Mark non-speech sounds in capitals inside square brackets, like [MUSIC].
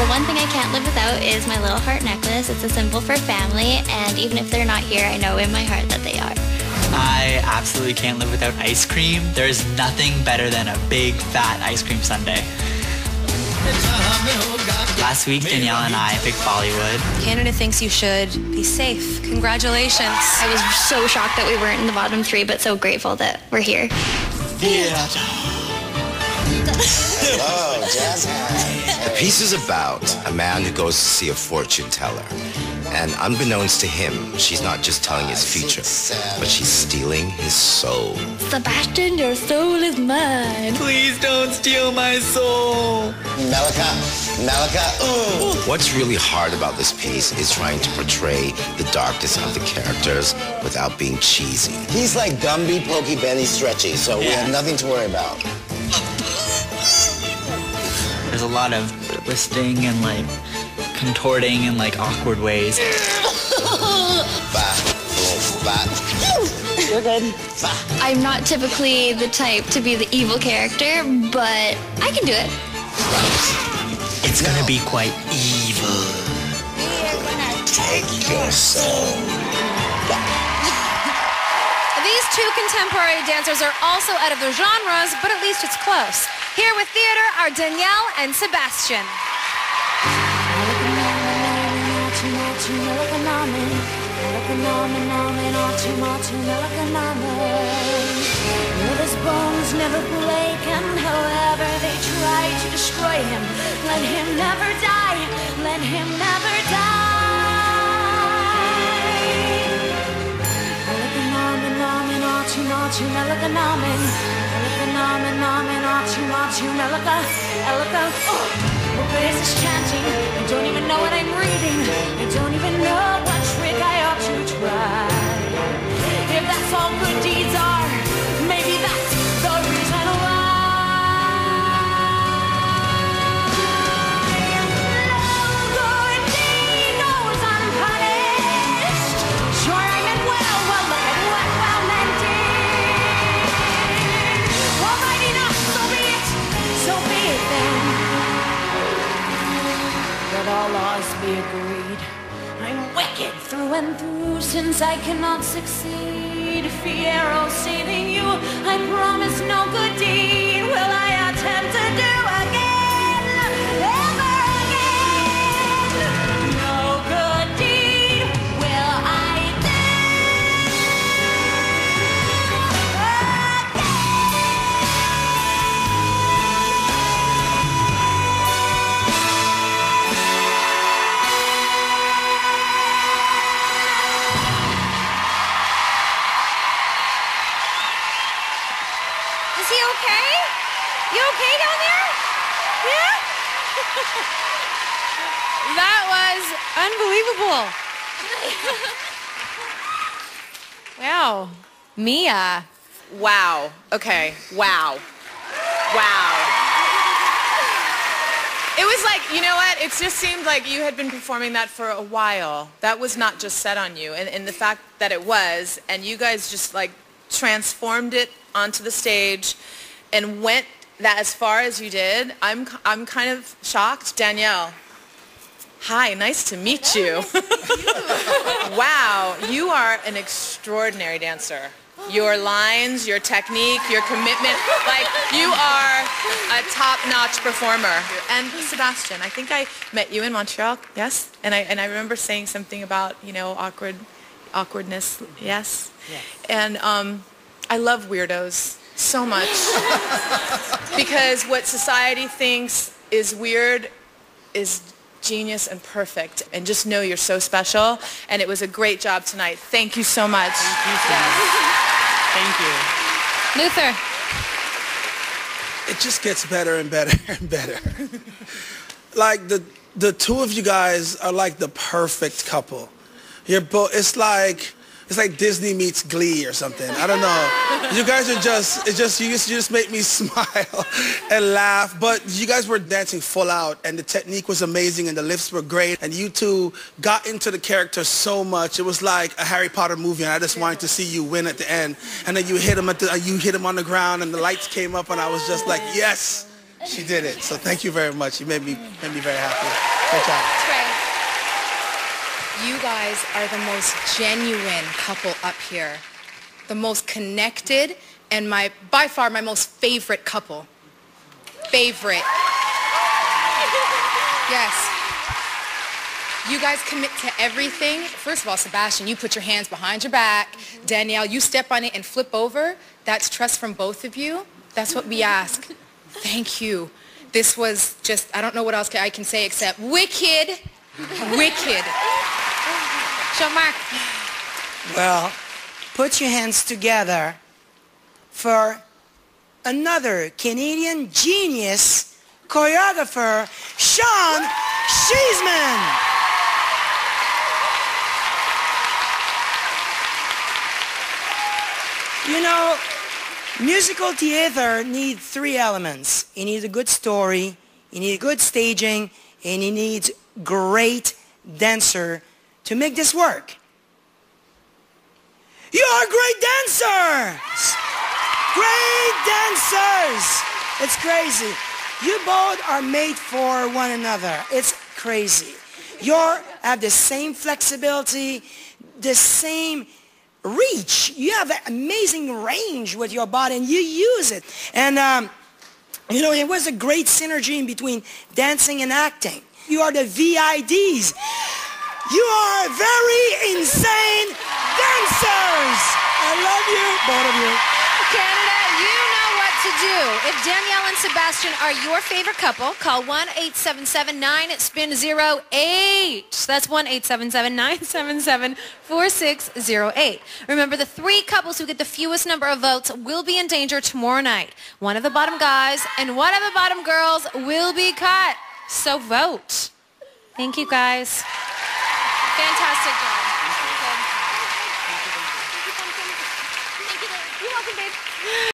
The one thing I can't live without is my little heart necklace. It's a symbol for family, and even if they're not here, I know in my heart that they are. I absolutely can't live without ice cream. There is nothing better than a big fat ice cream sundae. Last week, Danielle and I picked Bollywood. Canada thinks you should be safe. Congratulations. I was so shocked that we weren't in the bottom three, but so grateful that we're here. Oh, jazz hands. The piece is about a man who goes to see a fortune teller. And unbeknownst to him, she's not just telling his future, but she's stealing his soul. Sebastian, your soul is mine. Please don't steal my soul. Malika, Malika, ooh. What's really hard about this piece is trying to portray the darkness of the characters without being cheesy. He's like Gumby, Pokey, Benny, Stretchy, so we have nothing to worry about. There's a lot of twisting and like contorting in like awkward ways. Ba, boom, ba. You're good. I'm not typically the type to be the evil character, but I can do it. It's gonna be quite evil. Take your soul. These two contemporary dancers are also out of their genres, but at least it's close. Here with theater are Danielle and Sebastian. His bones never break, however they try to destroy him, let him never die, let him never die. Alakanamin, namin, atu, natu, melaka, elaka. Oh, what praise is chanting? All laws be agreed. I'm wicked through and through since I cannot succeed. Fiero saving you, I promise no good deed he okay? You okay down there? Yeah? [LAUGHS] that was unbelievable. [LAUGHS] wow. Mia. Wow. Okay. Wow. Wow. It was like, you know what? It just seemed like you had been performing that for a while. That was not just set on you. And, and the fact that it was, and you guys just like transformed it onto the stage and went that as far as you did, I'm, I'm kind of shocked. Danielle, hi, nice to meet you. [LAUGHS] wow, you are an extraordinary dancer. Your lines, your technique, your commitment, like you are a top-notch performer. And Sebastian, I think I met you in Montreal, yes? And I, and I remember saying something about, you know, awkward, awkwardness, yes? Yes. And um, I love weirdos so much [LAUGHS] because what society thinks is weird is genius and perfect. And just know you're so special. And it was a great job tonight. Thank you so much. Thank you. Luther. it just gets better and better [LAUGHS] and better. like the the two of you guys are like the perfect couple. You're both. It's like it's like Disney meets Glee or something. I don't know. [LAUGHS] You guys are just. It's just you. Just, you just make me [LAUGHS] smile and laugh. But you guys were dancing full out, and the technique was amazing, and the lifts were great, and you two got into the character so much. It was like a Harry Potter movie, and I just wanted to see you win at the end. And then you hit him at the. You hit him on the ground, and the lights came up, and I was just like, yes. She did it. So thank you very much. You made me made me very happy. Great job. You guys are the most genuine couple up here. The most connected and my by far my most favorite couple. Favorite. Yes. You guys commit to everything. First of all, Sebastian, you put your hands behind your back. Danielle, you step on it and flip over. That's trust from both of you. That's what we ask. Thank you. This was just, I don't know what else I can say except wicked, wicked. Well, put your hands together for another Canadian genius choreographer, Sean Sheesman. You know, musical theater needs three elements. It needs a good story, it needs good staging, and it needs great dancer to make this work. You're great dancers! Great dancers! It's crazy. You both are made for one another. It's crazy. You have the same flexibility, the same reach. You have an amazing range with your body and you use it. And, um, you know, it was a great synergy in between dancing and acting. You are the VIDs. You are very insane dancers. I love you, both of you. Canada, you know what to do. If Danielle and Sebastian are your favorite couple, call 1-877-9-SPIN-08. That's 1-877-977-4608. Remember, the three couples who get the fewest number of votes will be in danger tomorrow night. One of the bottom guys and one of the bottom girls will be cut. So vote. Thank you, guys. Fantastic job.